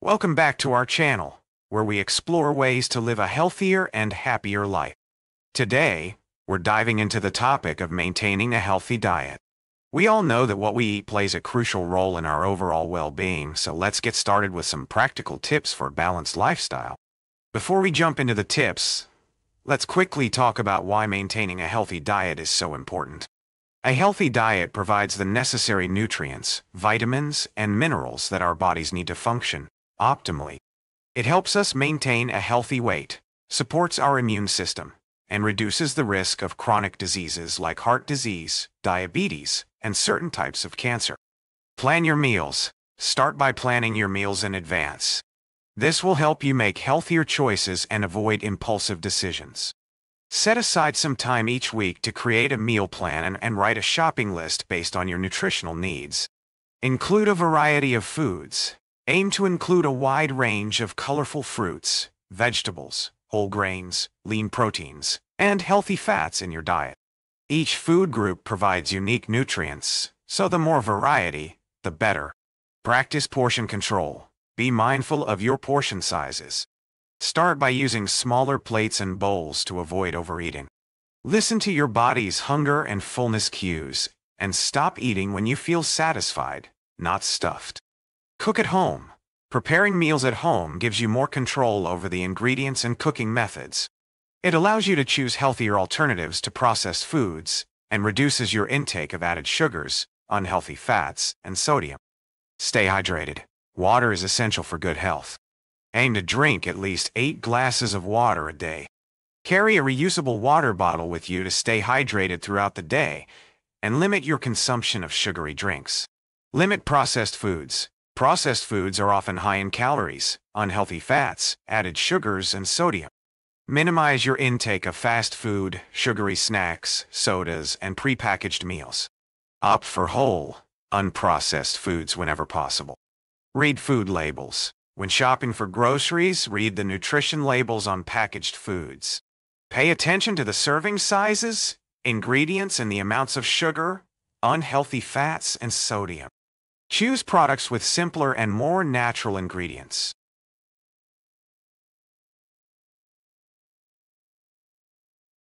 Welcome back to our channel, where we explore ways to live a healthier and happier life. Today, we're diving into the topic of maintaining a healthy diet. We all know that what we eat plays a crucial role in our overall well-being, so let's get started with some practical tips for a balanced lifestyle. Before we jump into the tips, let's quickly talk about why maintaining a healthy diet is so important. A healthy diet provides the necessary nutrients, vitamins, and minerals that our bodies need to function optimally. It helps us maintain a healthy weight, supports our immune system, and reduces the risk of chronic diseases like heart disease, diabetes, and certain types of cancer. Plan your meals. Start by planning your meals in advance. This will help you make healthier choices and avoid impulsive decisions. Set aside some time each week to create a meal plan and, write a shopping list based on your nutritional needs. Include a variety of foods. Aim to include a wide range of colorful fruits, vegetables, whole grains, lean proteins, and healthy fats in your diet. Each food group provides unique nutrients, so the more variety, the better. Practice portion control. Be mindful of your portion sizes. Start by using smaller plates and bowls to avoid overeating. Listen to your body's hunger and fullness cues, and stop eating when you feel satisfied, not stuffed. Cook at home. Preparing meals at home gives you more control over the ingredients and cooking methods. It allows you to choose healthier alternatives to processed foods and reduces your intake of added sugars, unhealthy fats, and sodium. Stay hydrated. Water is essential for good health. Aim to drink at least 8 glasses of water a day. Carry a reusable water bottle with you to stay hydrated throughout the day and limit your consumption of sugary drinks. Limit processed foods. Processed foods are often high in calories, unhealthy fats, added sugars, and sodium. Minimize your intake of fast food, sugary snacks, sodas, and prepackaged meals. Opt for whole, unprocessed foods whenever possible. Read food labels. When shopping for groceries, read the nutrition labels on packaged foods. Pay attention to the serving sizes, ingredients, and the amounts of sugar, unhealthy fats, and sodium. Choose products with simpler and more natural ingredients.